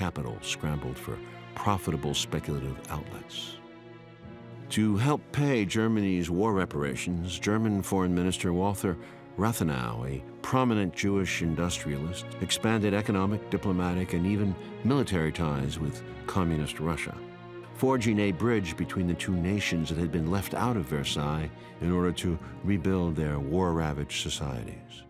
capital scrambled for profitable speculative outlets. To help pay Germany's war reparations, German Foreign Minister Walther Rathenau, a prominent Jewish industrialist, expanded economic, diplomatic, and even military ties with Communist Russia, forging a bridge between the two nations that had been left out of Versailles in order to rebuild their war ravaged societies.